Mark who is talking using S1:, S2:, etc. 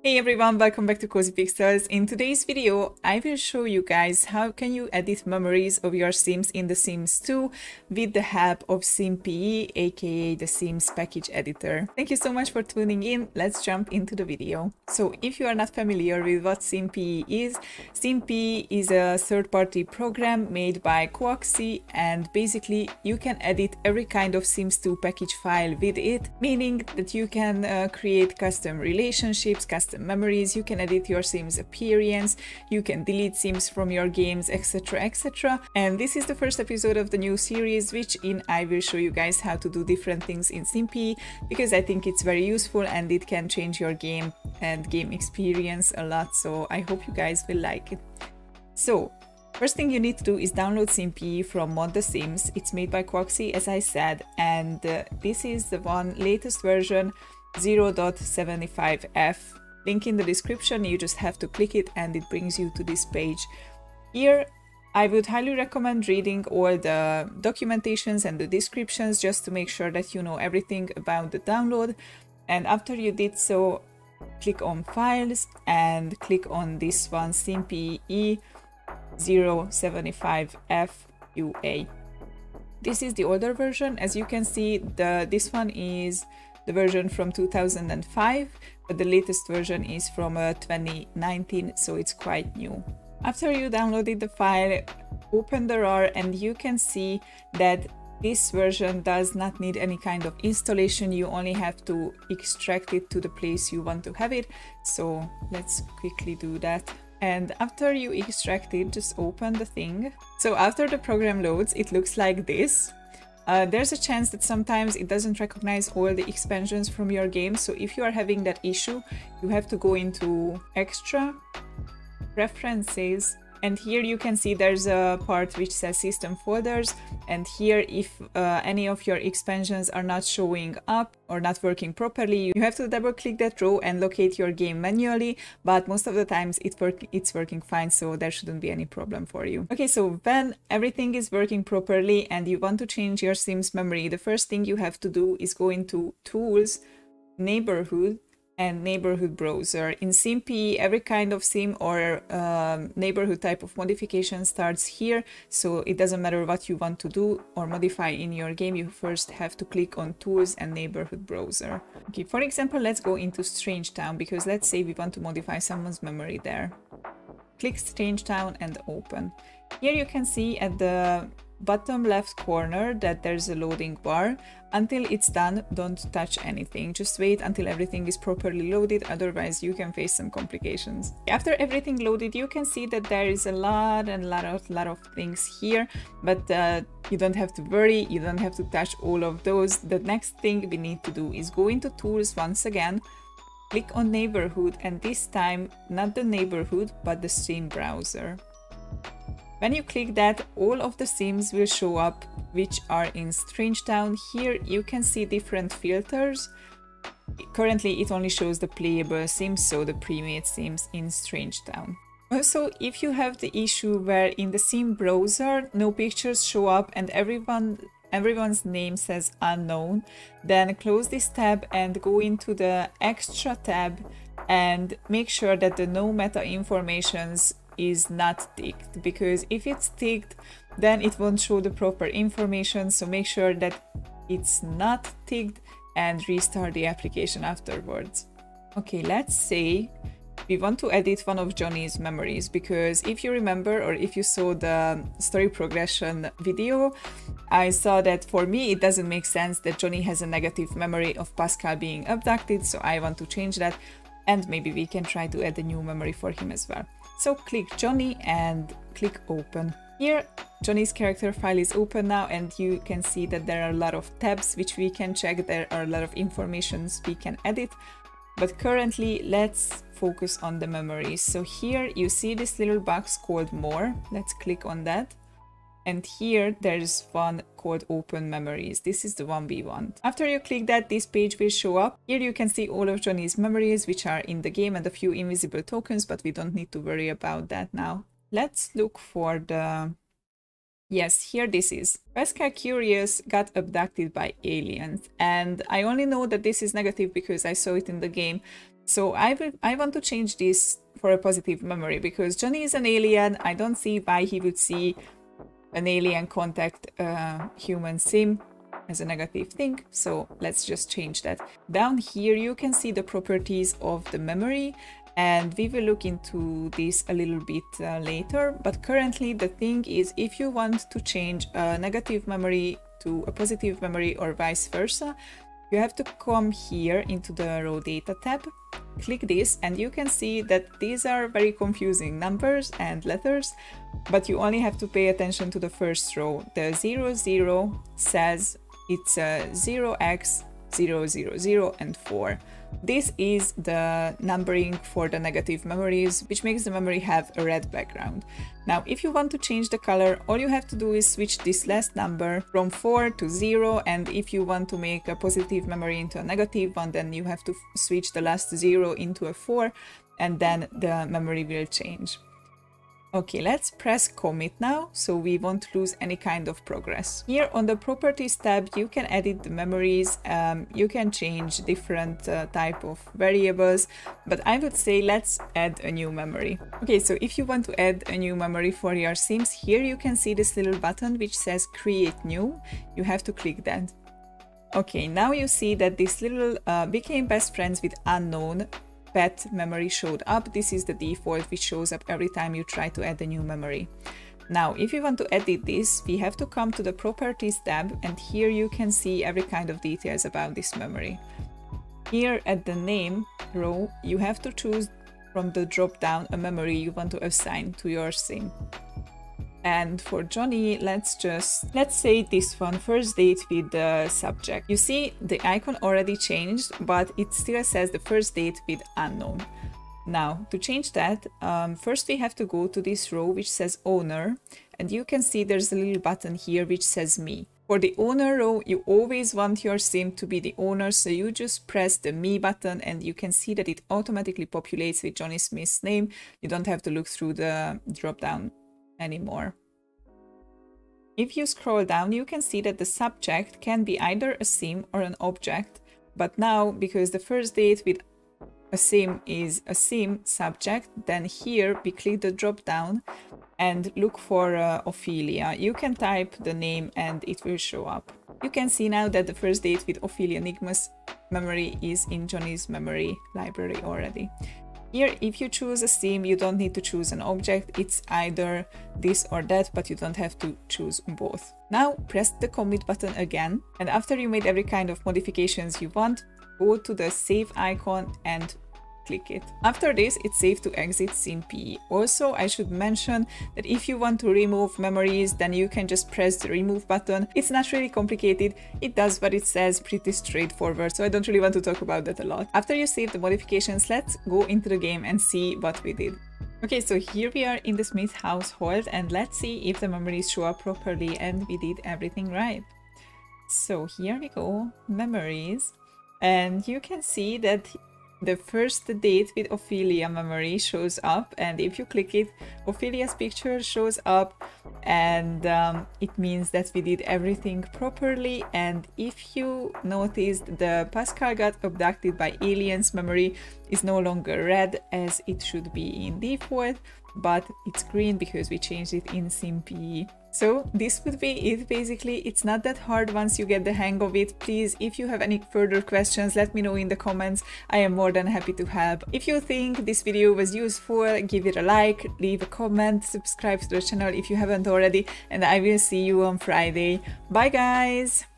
S1: Hey everyone, welcome back to Cozy Pixels. In today's video, I will show you guys how can you edit memories of your Sims in The Sims 2 with the help of SimPE, aka the Sims package editor. Thank you so much for tuning in. Let's jump into the video. So if you are not familiar with what SimPE is, SimPE is a third-party program made by Quaxi and basically you can edit every kind of Sims 2 package file with it, meaning that you can uh, create custom relationships, custom memories, you can edit your Sims appearance, you can delete Sims from your games, etc, etc. And this is the first episode of the new series, which in I will show you guys how to do different things in SimPE, because I think it's very useful and it can change your game and game experience a lot, so I hope you guys will like it. So, First thing you need to do is download SimPE from Mod The Sims. It's made by Quaxi, as I said, and uh, this is the one latest version 0.75f link in the description, you just have to click it and it brings you to this page. Here, I would highly recommend reading all the documentations and the descriptions just to make sure that you know everything about the download. And after you did so, click on Files and click on this one, SimPE 075FUA. This is the older version. As you can see, the this one is the version from 2005, but the latest version is from uh, 2019, so it's quite new. After you downloaded the file, open the RAR and you can see that this version does not need any kind of installation, you only have to extract it to the place you want to have it. So let's quickly do that. And after you extract it, just open the thing. So after the program loads, it looks like this. Uh, there's a chance that sometimes it doesn't recognize all the expansions from your game, so if you are having that issue, you have to go into Extra, Preferences, and here you can see there's a part which says system folders. And here if uh, any of your expansions are not showing up or not working properly you have to double click that row and locate your game manually. But most of the times it work it's working fine so there shouldn't be any problem for you. Okay so when everything is working properly and you want to change your sims memory the first thing you have to do is go into tools neighborhood and neighborhood browser. In SimPE, every kind of sim or um, neighborhood type of modification starts here, so it doesn't matter what you want to do or modify in your game, you first have to click on Tools and Neighborhood Browser. Okay, for example, let's go into Strange Town, because let's say we want to modify someone's memory there. Click Strange Town and open. Here you can see at the bottom left corner that there's a loading bar. Until it's done, don't touch anything. Just wait until everything is properly loaded, otherwise you can face some complications. After everything loaded, you can see that there is a lot and lot of lot of things here, but uh, you don't have to worry, you don't have to touch all of those. The next thing we need to do is go into tools once again, click on neighborhood and this time not the neighborhood but the sim browser. When you click that, all of the sims will show up which are in Strange Town. Here you can see different filters. Currently it only shows the playable sims, so the pre-made sims in Strange Town. Also, if you have the issue where in the sim browser no pictures show up and everyone everyone's name says unknown, then close this tab and go into the extra tab and make sure that the no meta informations is not ticked because if it's ticked then it won't show the proper information so make sure that it's not ticked and restart the application afterwards. Okay, let's say we want to edit one of Johnny's memories because if you remember or if you saw the story progression video, I saw that for me it doesn't make sense that Johnny has a negative memory of Pascal being abducted, so I want to change that and maybe we can try to add a new memory for him as well. So click Johnny and click open. Here Johnny's character file is open now and you can see that there are a lot of tabs which we can check, there are a lot of informations we can edit. But currently let's focus on the memories. So here you see this little box called more. Let's click on that. And here there's one called open memories. This is the one we want. After you click that, this page will show up. Here you can see all of Johnny's memories, which are in the game and a few invisible tokens, but we don't need to worry about that now. Let's look for the... Yes, here this is. Pascal Curious got abducted by aliens, and I only know that this is negative because I saw it in the game. So I, will, I want to change this for a positive memory because Johnny is an alien. I don't see why he would see an alien contact a human sim as a negative thing. So let's just change that. Down here you can see the properties of the memory and we will look into this a little bit uh, later. But currently the thing is if you want to change a negative memory to a positive memory or vice versa, you have to come here into the raw data tab, click this and you can see that these are very confusing numbers and letters, but you only have to pay attention to the first row. The 00 zero says it's a 0x, 000 and 4. This is the numbering for the negative memories, which makes the memory have a red background. Now, if you want to change the color, all you have to do is switch this last number from 4 to 0, and if you want to make a positive memory into a negative one, then you have to switch the last 0 into a 4, and then the memory will change. Okay, let's press commit now, so we won't lose any kind of progress. Here on the properties tab, you can edit the memories, um, you can change different uh, type of variables, but I would say let's add a new memory. Okay, so if you want to add a new memory for your Sims, here you can see this little button which says create new. You have to click that. Okay, now you see that this little uh, became best friends with unknown pet memory showed up. This is the default which shows up every time you try to add a new memory. Now, if you want to edit this, we have to come to the properties tab and here you can see every kind of details about this memory. Here at the name row, you have to choose from the drop down a memory you want to assign to your sim. And for Johnny, let's just, let's say this one, first date with the subject. You see the icon already changed, but it still says the first date with unknown. Now, to change that, um, first we have to go to this row which says owner, and you can see there's a little button here which says me. For the owner row, you always want your sim to be the owner, so you just press the me button and you can see that it automatically populates with Johnny Smith's name. You don't have to look through the drop down anymore. If you scroll down, you can see that the subject can be either a sim or an object, but now, because the first date with a sim is a sim subject, then here we click the drop down and look for uh, Ophelia. You can type the name and it will show up. You can see now that the first date with Ophelia Nigmos memory is in Johnny's memory library already. Here, if you choose a sim, you don't need to choose an object. It's either this or that, but you don't have to choose both. Now, press the commit button again. And after you made every kind of modifications you want, go to the save icon and click it. After this, it's safe to exit SimPE. Also, I should mention that if you want to remove memories, then you can just press the remove button. It's not really complicated, it does what it says, pretty straightforward, so I don't really want to talk about that a lot. After you save the modifications, let's go into the game and see what we did. Okay, so here we are in the Smith household and let's see if the memories show up properly and we did everything right. So here we go, memories. And you can see that the first date with Ophelia memory shows up and if you click it Ophelia's picture shows up and um, it means that we did everything properly and if you noticed the Pascal got abducted by aliens memory is no longer red as it should be in default but it's green because we changed it in SimPE. So this would be it basically. It's not that hard once you get the hang of it. Please, if you have any further questions, let me know in the comments. I am more than happy to help. If you think this video was useful, give it a like, leave a comment, subscribe to the channel if you haven't already, and I will see you on Friday. Bye guys!